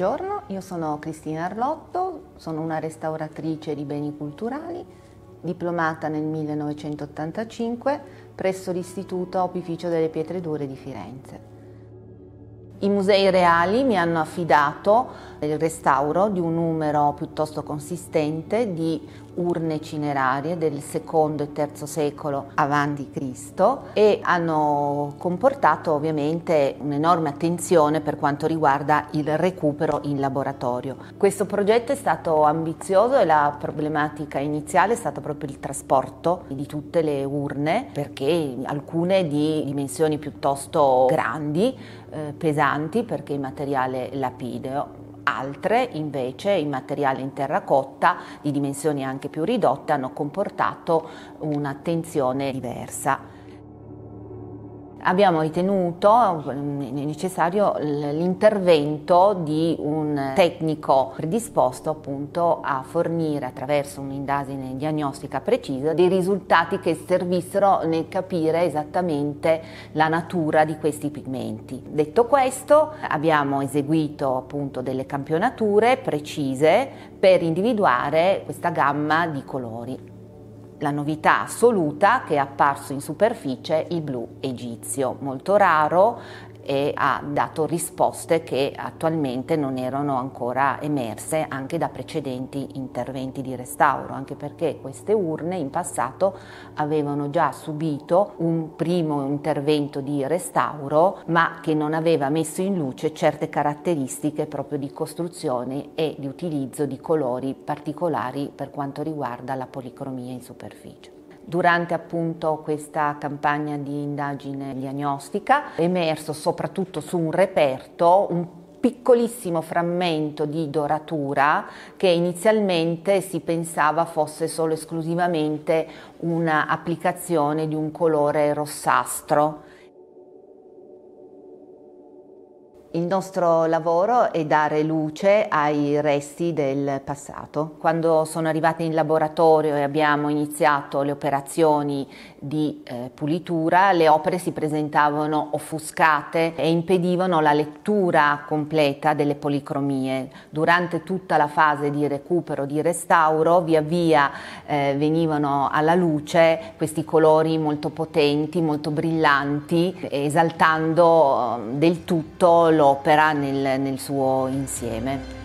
Buongiorno, io sono Cristina Arlotto, sono una restauratrice di beni culturali, diplomata nel 1985 presso l'Istituto Opificio delle Pietre Dure di Firenze. I musei reali mi hanno affidato il restauro di un numero piuttosto consistente di urne cinerarie del secondo e terzo secolo avanti Cristo e hanno comportato ovviamente un'enorme attenzione per quanto riguarda il recupero in laboratorio. Questo progetto è stato ambizioso e la problematica iniziale è stata proprio il trasporto di tutte le urne perché alcune di dimensioni piuttosto grandi, eh, pesanti perché il materiale lapideo Altre invece in materiale in terracotta di dimensioni anche più ridotte hanno comportato un'attenzione diversa. Abbiamo ritenuto necessario l'intervento di un tecnico predisposto appunto a fornire attraverso un'indagine diagnostica precisa dei risultati che servissero nel capire esattamente la natura di questi pigmenti. Detto questo abbiamo eseguito appunto delle campionature precise per individuare questa gamma di colori la novità assoluta che è apparso in superficie il blu egizio, molto raro e ha dato risposte che attualmente non erano ancora emerse anche da precedenti interventi di restauro, anche perché queste urne in passato avevano già subito un primo intervento di restauro, ma che non aveva messo in luce certe caratteristiche proprio di costruzione e di utilizzo di colori particolari per quanto riguarda la policromia in superficie. Durante appunto questa campagna di indagine diagnostica è emerso soprattutto su un reperto un piccolissimo frammento di doratura che inizialmente si pensava fosse solo esclusivamente un'applicazione di un colore rossastro Il nostro lavoro è dare luce ai resti del passato. Quando sono arrivate in laboratorio e abbiamo iniziato le operazioni di eh, pulitura, le opere si presentavano offuscate e impedivano la lettura completa delle policromie. Durante tutta la fase di recupero, di restauro, via via eh, venivano alla luce questi colori molto potenti, molto brillanti, esaltando eh, del tutto l'opera nel, nel suo insieme.